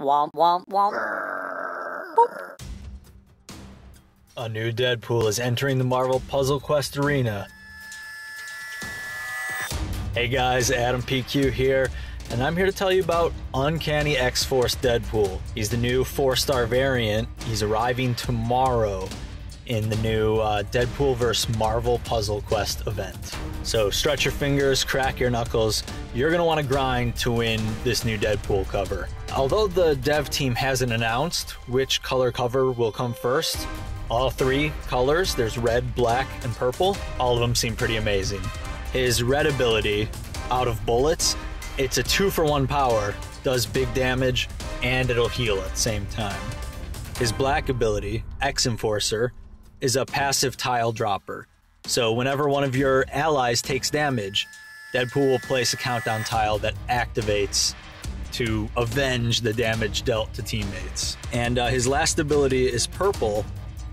Womp womp womp. Boop. A new Deadpool is entering the Marvel Puzzle Quest arena. Hey guys, Adam PQ here, and I'm here to tell you about Uncanny X Force Deadpool. He's the new four star variant. He's arriving tomorrow in the new uh, Deadpool vs. Marvel Puzzle Quest event. So stretch your fingers, crack your knuckles. You're gonna want to grind to win this new Deadpool cover. Although the dev team hasn't announced which color cover will come first, all three colors, there's red, black, and purple, all of them seem pretty amazing. His red ability, out of bullets, it's a two for one power, does big damage, and it'll heal at the same time. His black ability, X Enforcer, is a passive tile dropper. So whenever one of your allies takes damage, Deadpool will place a countdown tile that activates to avenge the damage dealt to teammates. And uh, his last ability is purple,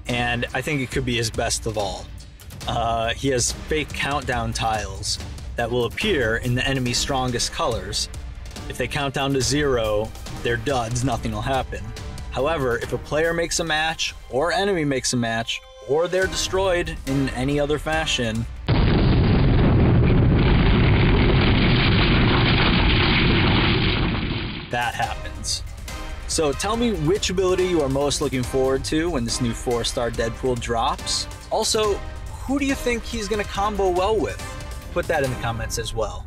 and I think it could be his best of all. Uh, he has fake countdown tiles that will appear in the enemy's strongest colors. If they count down to zero, they're duds, nothing will happen. However, if a player makes a match, or enemy makes a match, or they're destroyed in any other fashion, So tell me which ability you are most looking forward to when this new 4-star Deadpool drops. Also, who do you think he's going to combo well with? Put that in the comments as well.